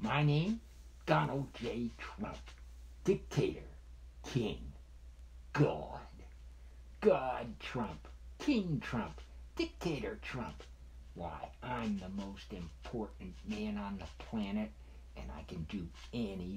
My name, Donald J. Trump. Dictator. King. God. God Trump. King Trump. Dictator Trump. Why, I'm the most important man on the planet, and I can do anything